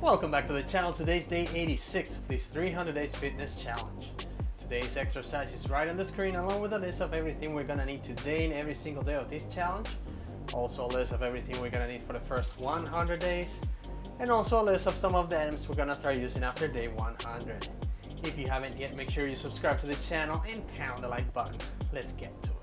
Welcome back to the channel. Today's day 86 of this 300 days fitness challenge. Today's exercise is right on the screen along with a list of everything we're gonna need today and every single day of this challenge. Also a list of everything we're gonna need for the first 100 days. And also a list of some of the items we're gonna start using after day 100. If you haven't yet, make sure you subscribe to the channel and pound the like button. Let's get to it.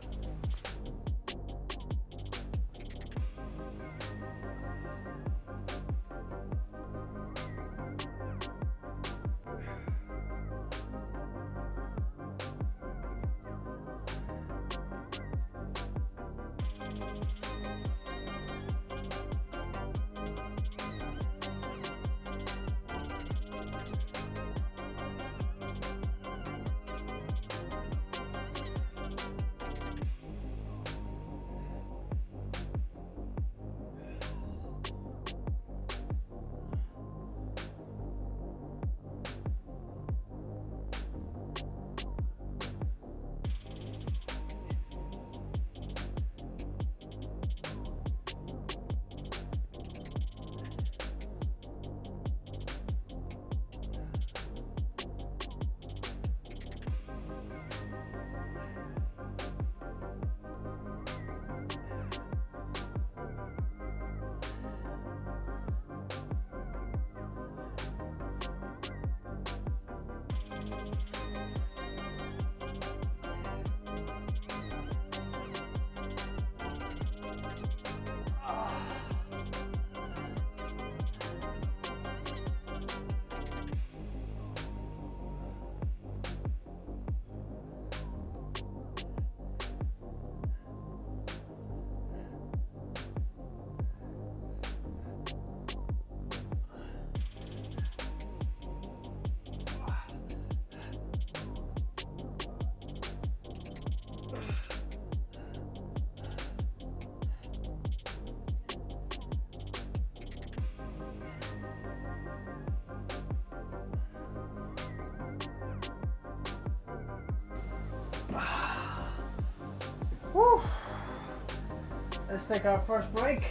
Let's take our first break.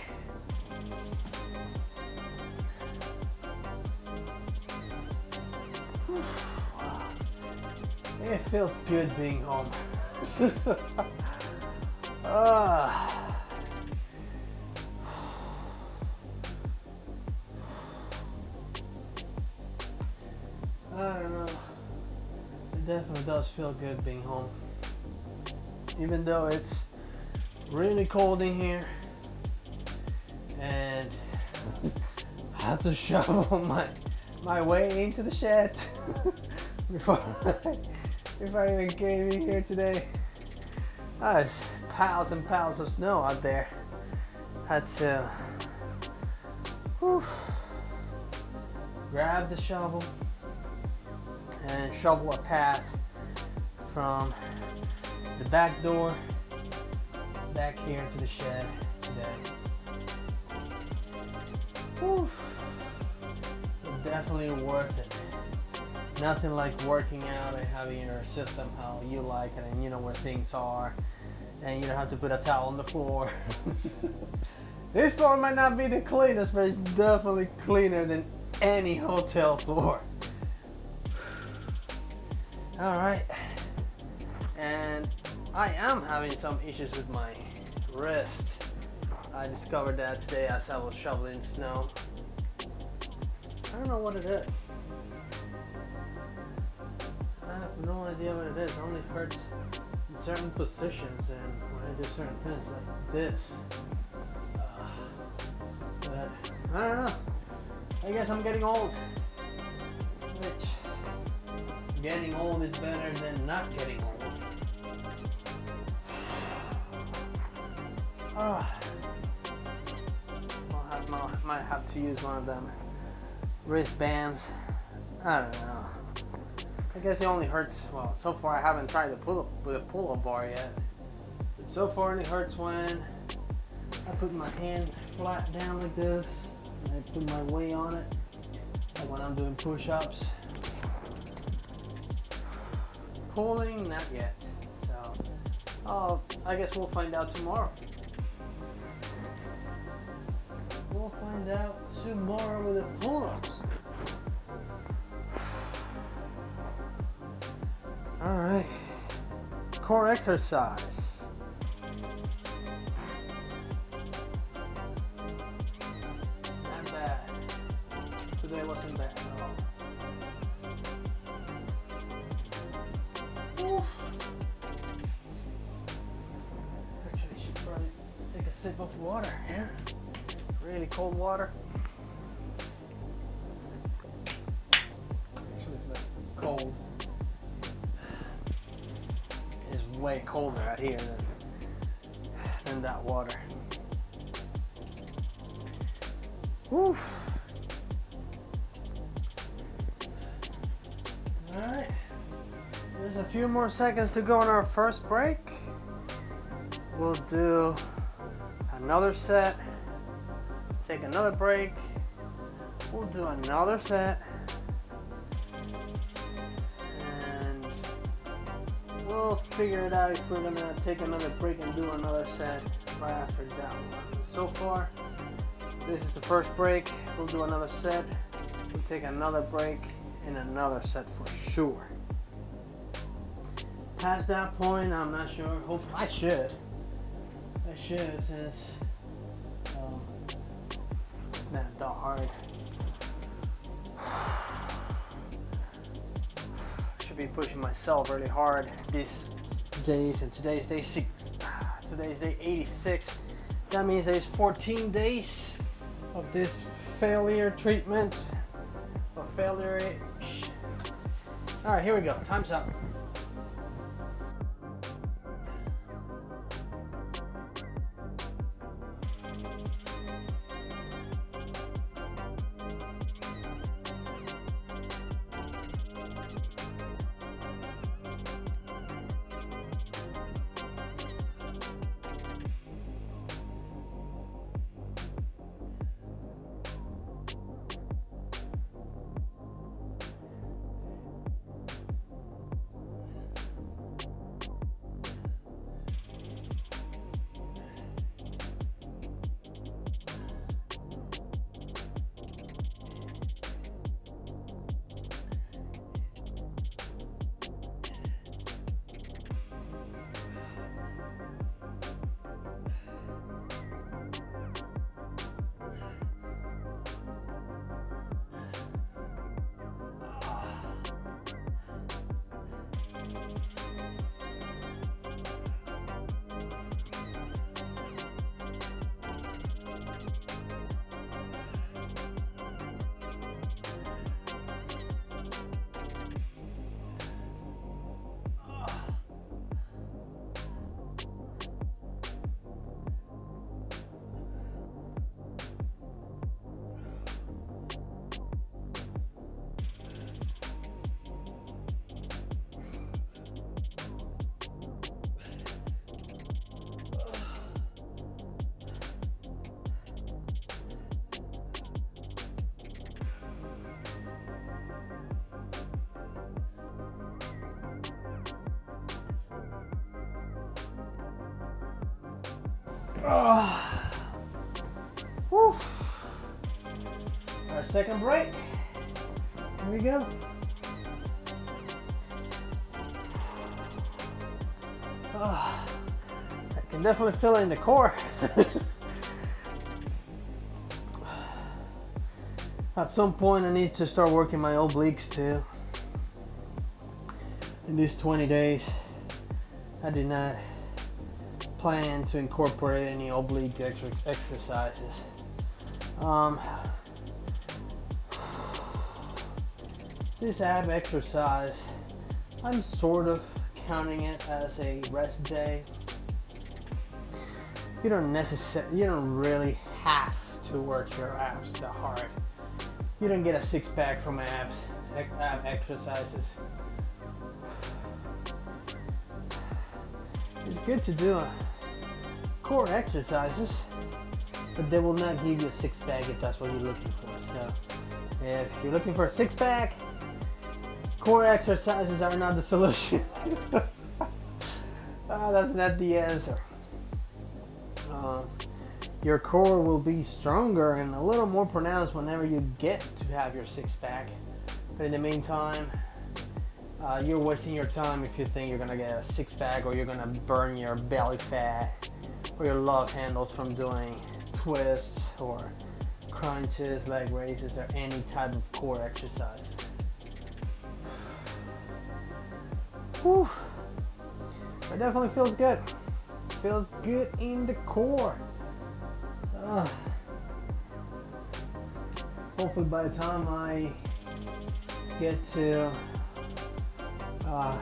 It feels good being home. ah. I don't know. It definitely does feel good being home even though it's really cold in here and I have to shovel my my way into the shed before I, before I even came in here today. Ah, there's piles and piles of snow out there. Had to whew, grab the shovel and shovel a path from back door back here into the shed today. Definitely worth it. Nothing like working out and having your system how you like it and you know where things are and you don't have to put a towel on the floor. this floor might not be the cleanest, but it's definitely cleaner than any hotel floor. All right. I am having some issues with my wrist. I discovered that today as I was shoveling snow. I don't know what it is. I have no idea what it is. It only hurts in certain positions and when I do certain things like this. Uh, but I don't know. I guess I'm getting old. Which getting old is better than not getting old. Oh. I'll might have to use one of them wristbands. I don't know. I guess it only hurts. Well, so far I haven't tried the pull up with a pull-up bar yet. But so far it only hurts when I put my hand flat down like this and I put my weight on it. Like when I'm doing push-ups. Pulling, not yet. So, I guess we'll find out tomorrow. find out tomorrow with the pull-ups. All right, core exercise. Really cold water. Actually, it's not cold. It's way colder out here than, than that water. Oof. Alright. There's a few more seconds to go on our first break. We'll do another set, take another break, we'll do another set, and we'll figure it out if we're gonna take another break and do another set right after that one. So far, this is the first break. We'll do another set. We'll take another break and another set for sure. Past that point, I'm not sure. Hope I should. I should since not that hard. Should be pushing myself really hard these days, and today's day six. Today's day 86. That means there's 14 days of this failure treatment or failure. All right, here we go. Time's up. Oh. Our second break. Here we go. Oh, I can definitely feel it in the core. At some point, I need to start working my obliques too. In these 20 days, I did not plan to incorporate any oblique ex exercises. Um, this ab exercise, I'm sort of counting it as a rest day. You don't necessarily, you don't really have to work your abs that hard. You don't get a six pack from abs, ab exercises. It's good to do core exercises, but they will not give you a six pack if that's what you're looking for. So, if you're looking for a six pack, core exercises are not the solution. uh, that's not the answer. Uh, your core will be stronger and a little more pronounced whenever you get to have your six pack. But in the meantime, uh, you're wasting your time if you think you're gonna get a six pack or you're gonna burn your belly fat or your love handles from doing twists or crunches, leg raises, or any type of core exercise. Whew. It definitely feels good. Feels good in the core. Ugh. Hopefully by the time I get to uh,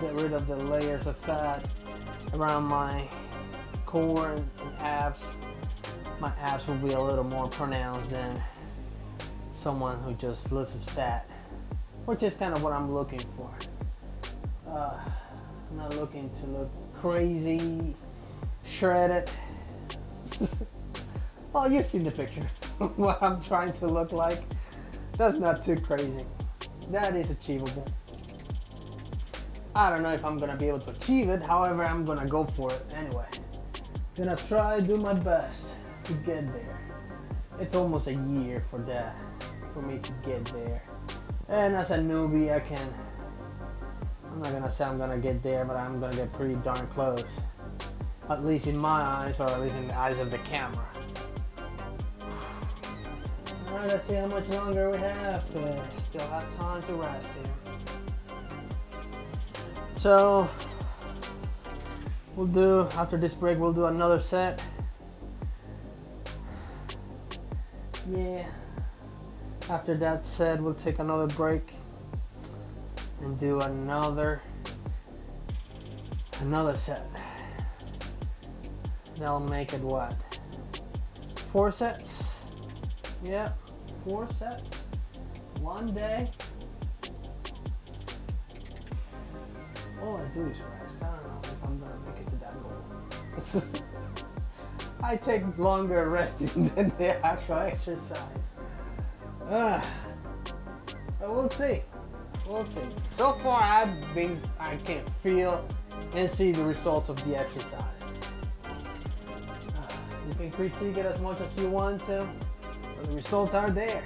get rid of the layers of fat around my core and, and abs, my abs will be a little more pronounced than someone who just loses fat, which is kind of what I'm looking for. Uh, I'm not looking to look crazy, shredded. well, you've seen the picture. what I'm trying to look like. That's not too crazy. That is achievable. I don't know if I'm gonna be able to achieve it. However, I'm gonna go for it anyway. Gonna try do my best to get there. It's almost a year for that, for me to get there. And as a newbie, I can. I'm not gonna say I'm gonna get there, but I'm gonna get pretty darn close. At least in my eyes, or at least in the eyes of the camera. Alright, let's see how much longer we have. Still have time to rest here. So, we'll do, after this break, we'll do another set. Yeah. After that set, we'll take another break and do another another set. That'll make it what? Four sets? Yeah, four sets. One day. All I do is I take longer resting than the actual exercise. Uh, we'll see. We'll see. So far, I've been, I can feel and see the results of the exercise. Uh, you can critique it as much as you want to, but the results are there.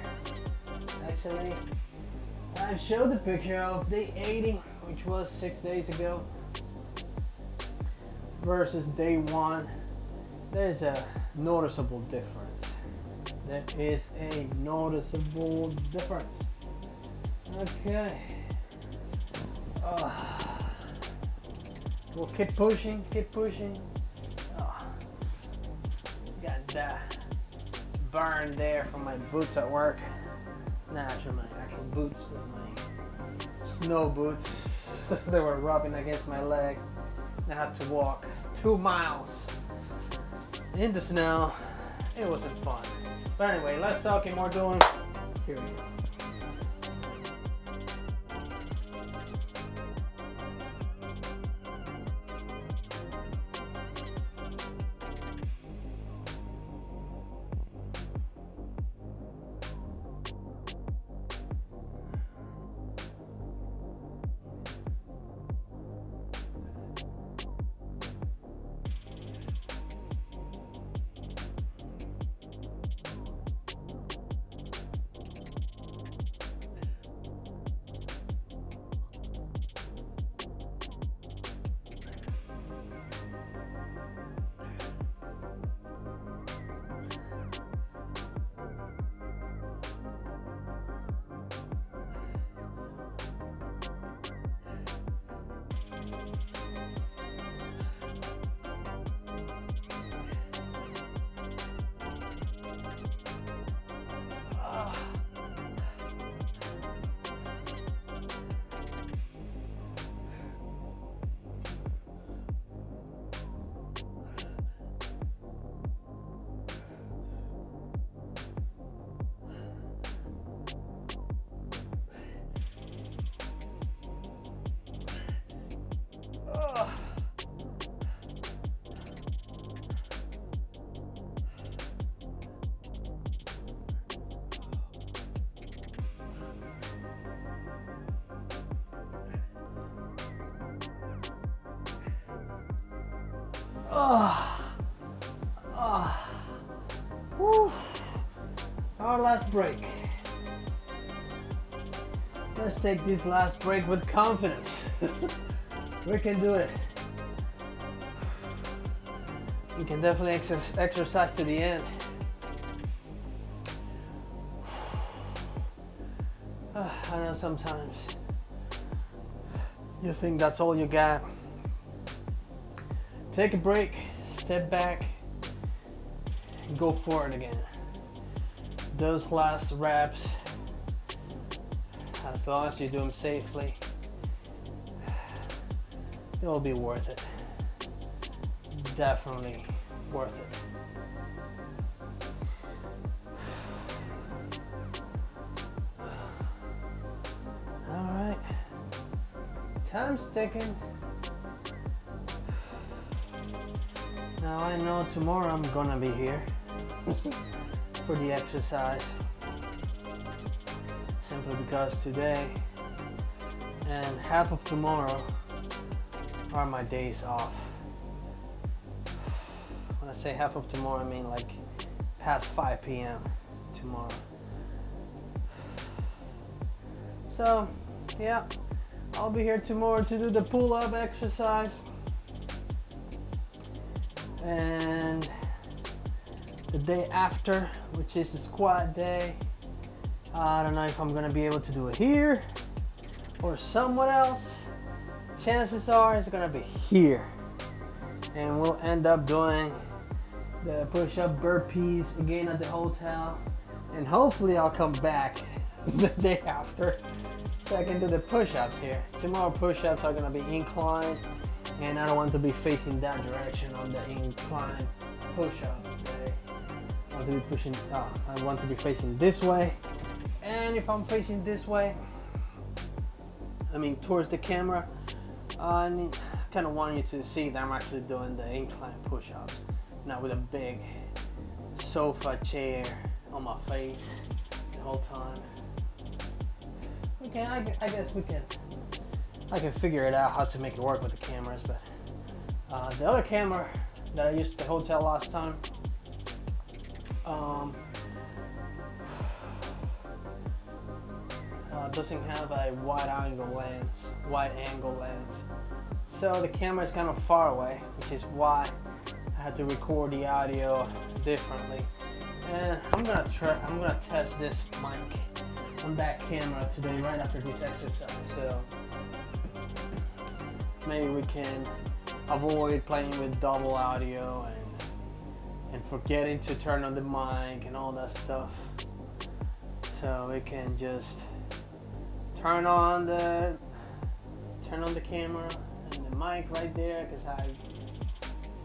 Actually, I have showed the picture of day 80, which was six days ago, versus day one. There's a noticeable difference. There is a noticeable difference. Okay. Uh, we'll keep pushing, keep pushing. Oh, got that burn there from my boots at work. Not actually my actual boots, but my snow boots. they were rubbing against my leg. I had to walk two miles in the snow. It wasn't fun. But anyway, less talking, more doing. Here we go. Oh, oh. Our last break. Let's take this last break with confidence. we can do it. You can definitely ex exercise to the end. I know sometimes you think that's all you got. Take a break, step back, and go for it again. Those last reps, as long as you do them safely, it'll be worth it. Definitely worth it. All right, time's ticking. I know tomorrow I'm gonna be here for the exercise. Simply because today and half of tomorrow are my days off. When I say half of tomorrow, I mean like past 5 p.m. tomorrow. So, yeah, I'll be here tomorrow to do the pull-up exercise and the day after which is the squat day I don't know if I'm gonna be able to do it here or somewhere else. Chances are it's gonna be here. And we'll end up doing the push-up burpees again at the hotel. And hopefully I'll come back the day after so I can do the push-ups here. Tomorrow push-ups are gonna be inclined and I don't want to be facing that direction on the incline push-up. Okay? I want to be pushing. Uh, I want to be facing this way, and if I'm facing this way, I mean towards the camera, I kind of want you to see that I'm actually doing the incline push-ups, not with a big sofa chair on my face the whole time. Okay, I, I guess we can I can figure it out how to make it work with the cameras, but uh, the other camera that I used at the hotel last time, um, uh, doesn't have a wide angle lens, wide angle lens. So the camera is kind of far away, which is why I had to record the audio differently. And I'm gonna try, I'm gonna test this mic on that camera today right after this exercise. So maybe we can avoid playing with double audio and and forgetting to turn on the mic and all that stuff. So we can just turn on the turn on the camera and the mic right there because I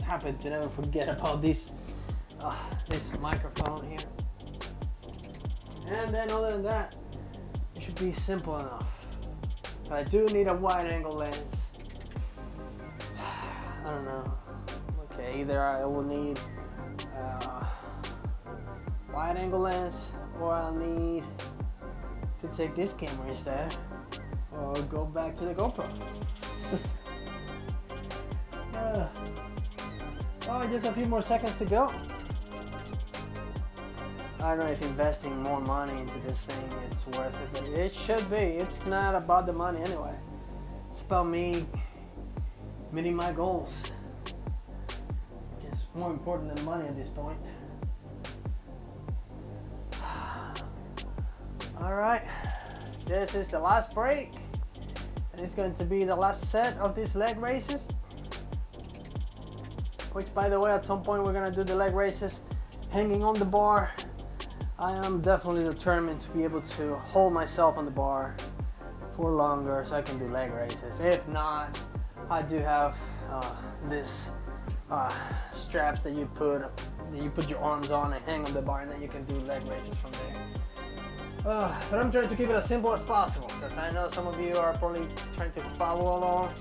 happen to never forget about this uh, this microphone here. And then other than that it should be simple enough. But I do need a wide angle lens I don't know. Okay, either I will need uh, wide angle lens or I'll need to take this camera instead or go back to the GoPro. uh, oh, just a few more seconds to go. I don't know if investing more money into this thing it's worth it, but it should be. It's not about the money anyway. It's about me meeting my goals. It's more important than money at this point. All right, this is the last break. And it's going to be the last set of these leg raises. Which by the way, at some point we're gonna do the leg raises hanging on the bar. I am definitely determined to be able to hold myself on the bar for longer so I can do leg raises. If not, I do have uh, this uh, straps that you put that you put your arms on and hang on the bar and then you can do leg raises from there. Uh, but I'm trying to keep it as simple as possible because I know some of you are probably trying to follow along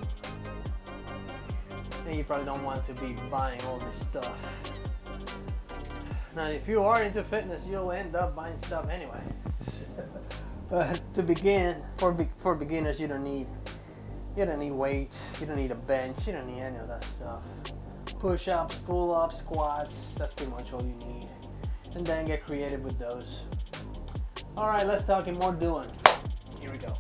and you probably don't want to be buying all this stuff. Now if you are into fitness you'll end up buying stuff anyway. but to begin, for, for beginners you don't need you don't need weights, you don't need a bench, you don't need any of that stuff. Push ups, pull ups, squats, that's pretty much all you need. And then get creative with those. Alright, let's talk and more doing. Here we go.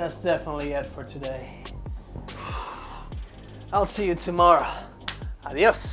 That's definitely it for today. I'll see you tomorrow. Adios.